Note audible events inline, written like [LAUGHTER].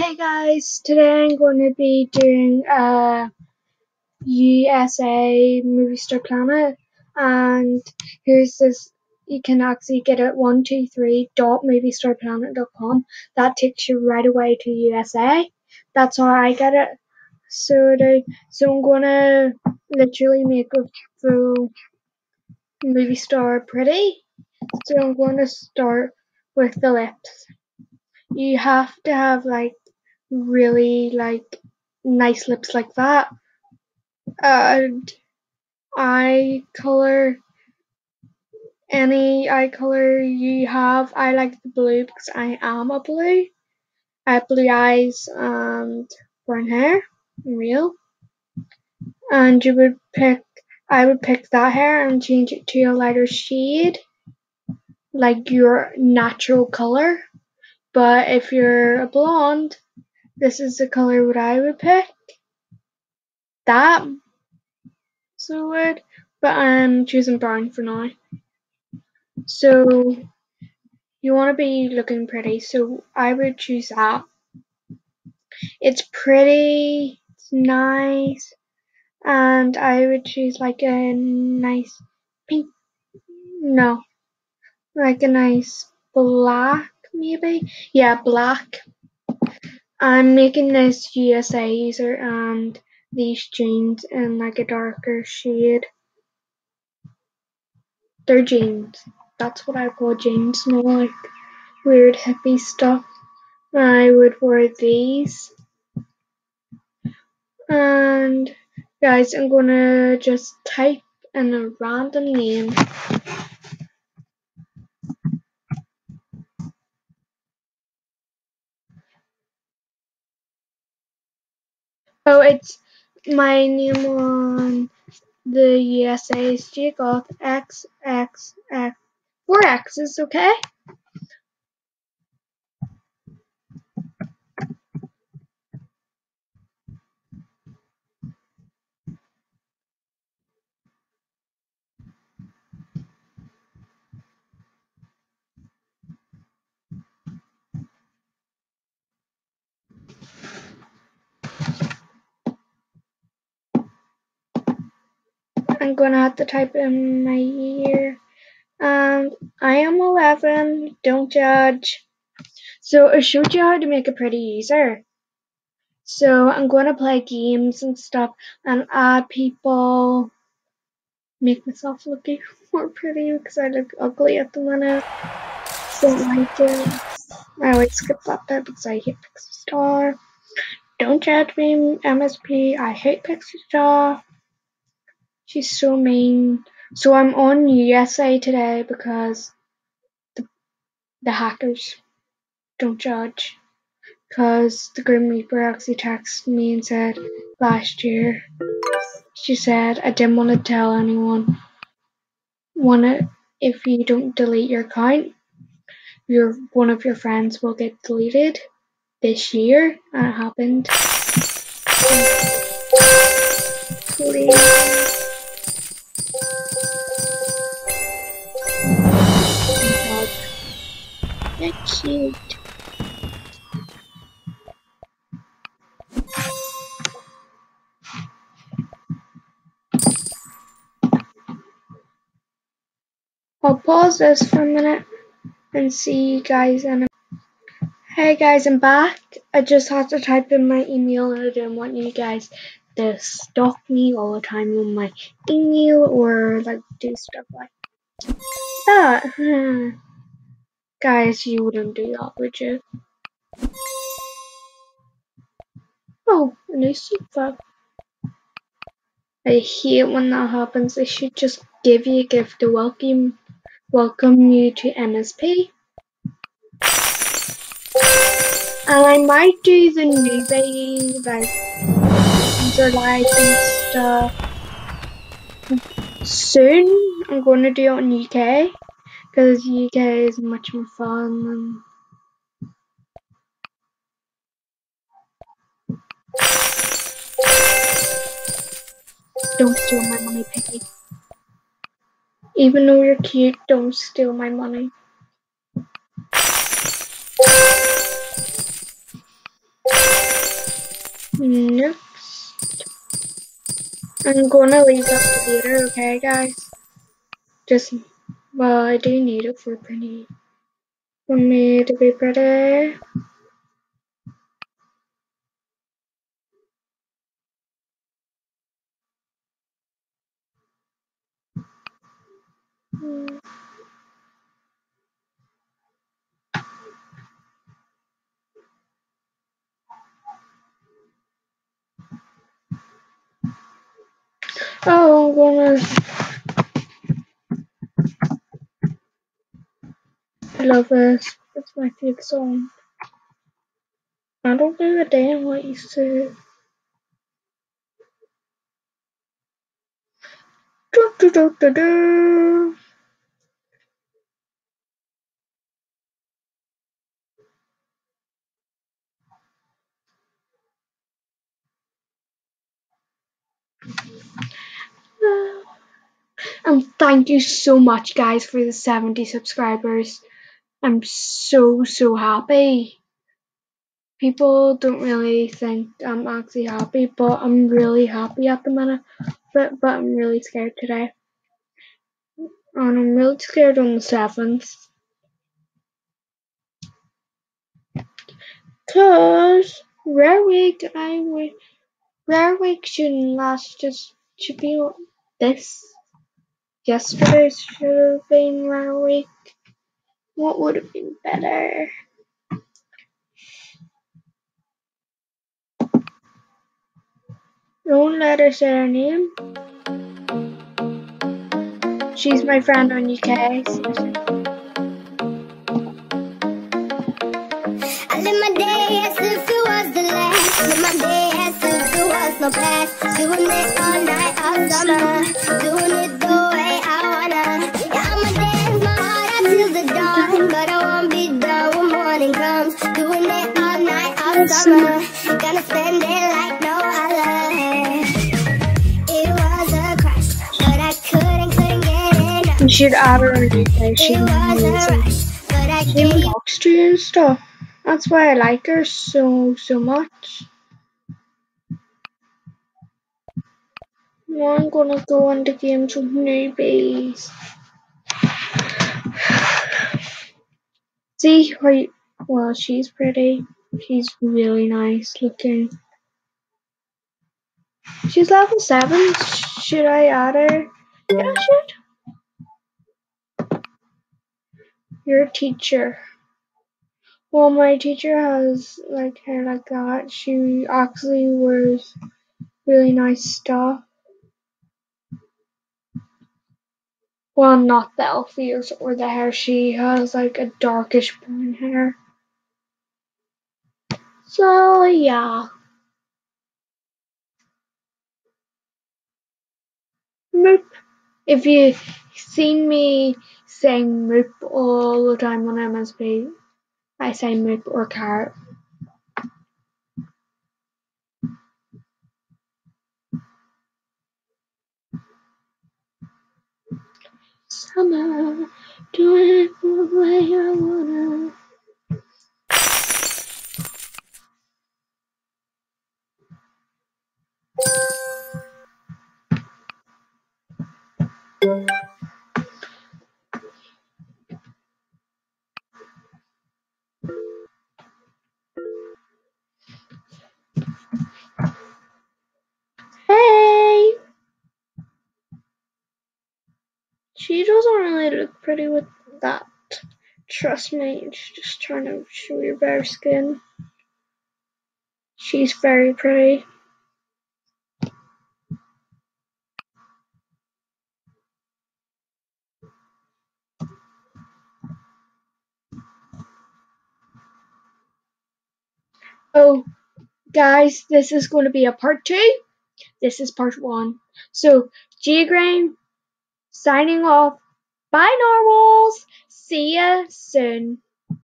Hey guys, today I'm going to be doing a USA Movie Star Planet and here's this you can actually get it one two three dot 123.moviestarplanet.com that takes you right away to USA. That's how I get it. So they, so I'm gonna literally make a full movie star pretty. So I'm gonna start with the lips. You have to have like really like nice lips like that. And eye color, any eye color you have. I like the blue because I am a blue. I have blue eyes and brown hair, real. And you would pick, I would pick that hair and change it to a lighter shade, like your natural color. But if you're a blonde, this is the color what I would pick. That. So would. But I'm choosing brown for now. So you want to be looking pretty, so I would choose that. It's pretty, it's nice, and I would choose like a nice pink, no, like a nice black maybe? Yeah, black. I'm making this user and these jeans in like a darker shade. They're jeans. That's what I call jeans, not like weird hippie stuff. I would wear these. And guys, I'm gonna just type in a random name. Oh, it's my name on the USA is Jacob X X X four X's, okay? I'm gonna have to type in my year. And I am 11, don't judge. So I showed you how to make a pretty user. So I'm gonna play games and stuff and add people, make myself look [LAUGHS] more pretty because I look ugly at the minute. Don't like it. I always skip that bit because I hate Pixie Star. Don't judge me, MSP. I hate Pixie Star. She's so mean. So I'm on USA today because the, the hackers don't judge. Because the Grim Reaper actually texted me and said last year, she said, I didn't want to tell anyone. Wanna, if you don't delete your account, your one of your friends will get deleted this year. And it happened. Please. They're cute. I'll pause this for a minute and see you guys in a Hey guys, I'm back. I just had to type in my email and I didn't want you guys to stalk me all the time on my email or like do stuff like that. [LAUGHS] Guys, you wouldn't do that, would you? Oh, a new super. I hate when that happens. They should just give you a gift to welcome welcome you to MSP. And I might do the new baby like live and stuff soon. I'm gonna do it on UK because UK is much more fun than Don't steal my money, Piggy. Even though you're cute, don't steal my money. Next, I'm gonna leave that theater. okay, guys? Just well, I do need it for pretty, for me to be pretty. Mm. Oh, I'm gonna. I love this. It's my favorite song. I don't give a damn what you say. Do, do, do, do, do. And thank you so much, guys, for the 70 subscribers. I'm so, so happy. People don't really think I'm actually happy, but I'm really happy at the minute. But, but I'm really scared today. And I'm really scared on the 7th. Cause Rare Week, I would. Rare Week shouldn't last, just should be this. Yesterday should have been Rare Week. What would have been better? Don't let her say her name. She's my friend on UK. Doing it all night, all summer. Doing it summer. Gonna spend it like no other. It was a crush, but I couldn't, couldn't get enough. You should add her on UK. She's It was a amazing. rush, but I She can't. talks to you and stuff. That's why I like her so, so much. Now I'm gonna go into games with newbies. [SIGHS] See how you, well, she's pretty. She's really nice looking. She's level 7. Should I add her? Yeah, I should. You're teacher. Well, my teacher has like hair like that. She actually wears really nice stuff. Well, not the elf ears or the hair. She has like a darkish brown hair. So yeah. Moop. If you've seen me saying moop all the time on MSP, I say moop or carrot. Summer, doing it the way I wanna. Hey! She doesn't really look pretty with that. Trust me, she's just trying to show your bare skin. She's very pretty. Oh, guys, this is going to be a part two. This is part one. So, Geograin signing off. Bye, narwhals. See ya soon.